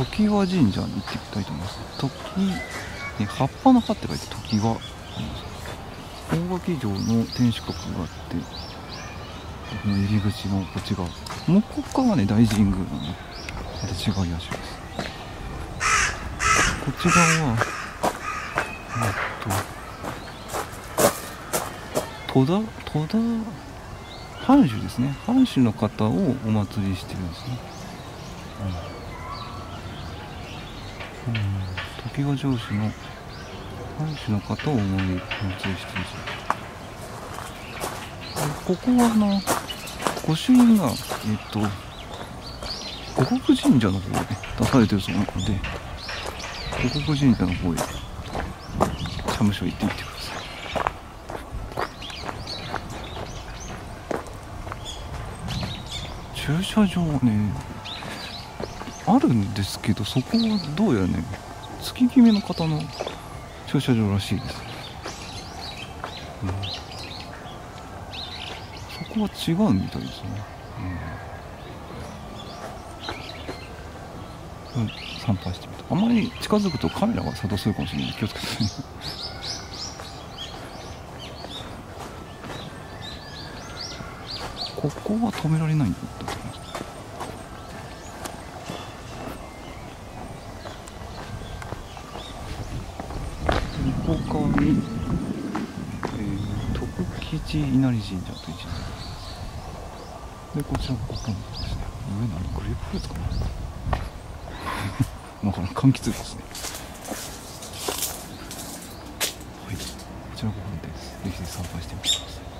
時和神社に行ってみたいと思います。時ね葉っぱの葉って書いて時和大垣城の天守閣があってこの入り口のこっち側もうここからはね大神宮なんでまた違いやしです。こっち側はえっと戸田戸田藩主ですね。藩主の方をお祭りしてるんですね、うん、時賀城主の藩主の方をお祭りしてるここはあの御朱印がえっと五国神社の方で出されてるそうなので五国神社の方へ社務所行ってみてください。駐車場ねあるんですけどそこはどうやらね月決めの方の駐車場らしいです、うん、そこは違うみたいですね、うん、参拝してみた。あまり近づくとカメラが作動するかもしれない気をつけて ここは止められないんだった。と思います向こう側に、えー、徳吉稲荷神社という神社ですでこちらがここなんですね。上何グレープフルーツかなまあこれ柑橘類ですねはい。こちらご本店です。ぜひ参拝してみてください。